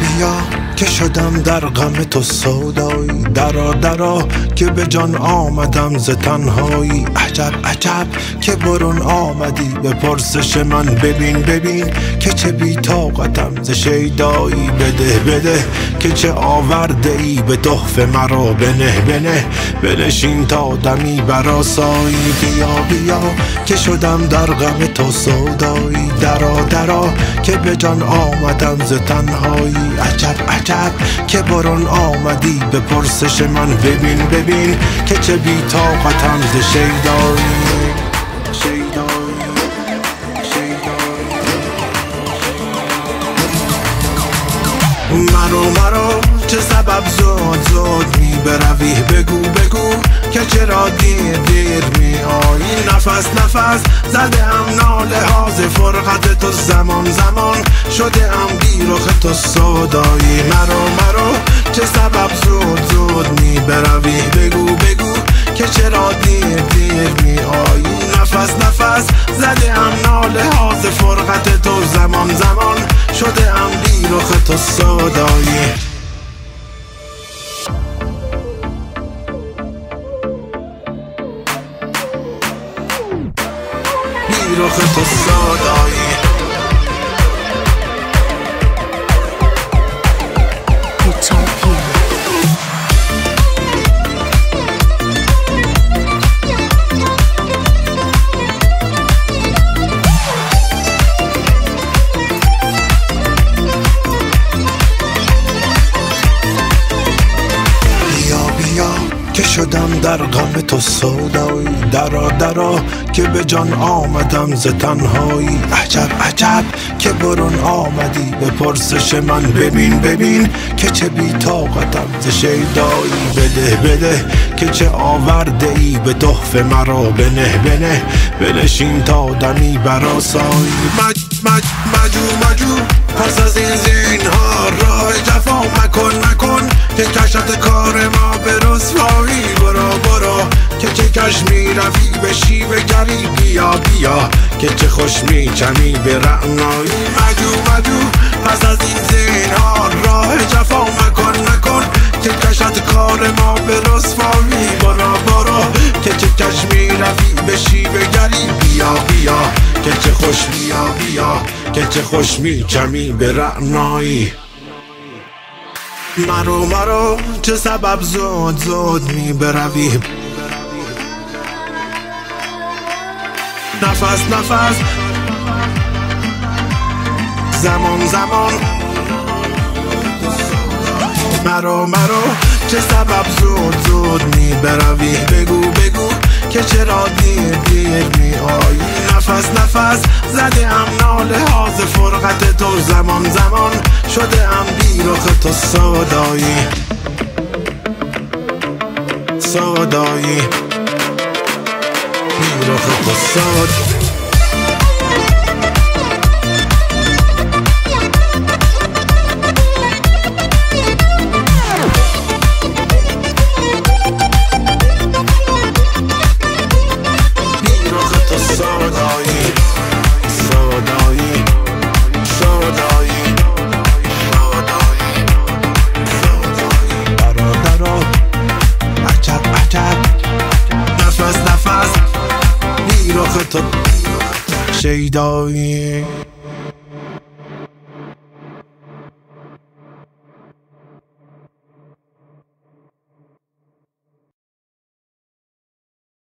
你要。که شدم در غم تو سودایی درا درا که به جان آمدم ز تنهایی. عجب عجب که برون آمدی. به پرسش من ببین ببین که چه بی طاقتم ز شیدایی. بده بده که چه آورده ای به تحفه مرا بنه بنه بنشین تا دمی براسایی بیا بیا که شدم در غم تو سودایی. درا درا که به جان آمدم ز تنهایی. عجب عجب که برون آمدی به پرسش من ببین ببین که چه بی طاقتم ز شیدایی. مرو مرو چه سبب زود زود می بروی؟ بگو چرا دیر دیر می آیی نفس نفس زده هم ناله ها فرقت تو زمان زمان. شده هم بیرخ تو سودایی مرو مرو چه سبب زود زود می بروی بگو بگو که چرا دیر دیر می آیی نفس نفس زده هم ناله ها فرقت تو زمان زمان. شده هم بیرخ تو سودایی بیرخ تو سودایی شدم در غم تو سودایی درا درا که به جان آمدم ز تنهایی. عجب عجب که برون آمدی. به پرسش من ببین ببین که چه بی طاقتم ز شیدایی. بده بده که چه آورده ای به تحفه مرا. بنه بنه بنشین تا دمی براسایی مج مج مجو مجو پس از این زین ها کش می روی به شیب گری. بیا بیا که چه خوش می چمی به رعنایی. مجو مجو پس از این زین ها راه جفا مکن مکن که کشت کار ما به رسوایی. برو برو که چه کش می روی به شیب گری. بیا بیا که چه خوش بیا بیا که چه خوش می چمی به رعنایی. مرو مرو چه سبب زود زود می بروی نفس نفس. زمان زمان. مرو مرو. چه سبب زود زود می بروی؟ بگو بگو. که چرا دیر دیر می آیی؟ نفس نفس. زده هم ناله ها ز فرقت تو. زمان زمان. شده هم بیرخ تو سودایی. سودایی. بیرخ تو تو شیدایی.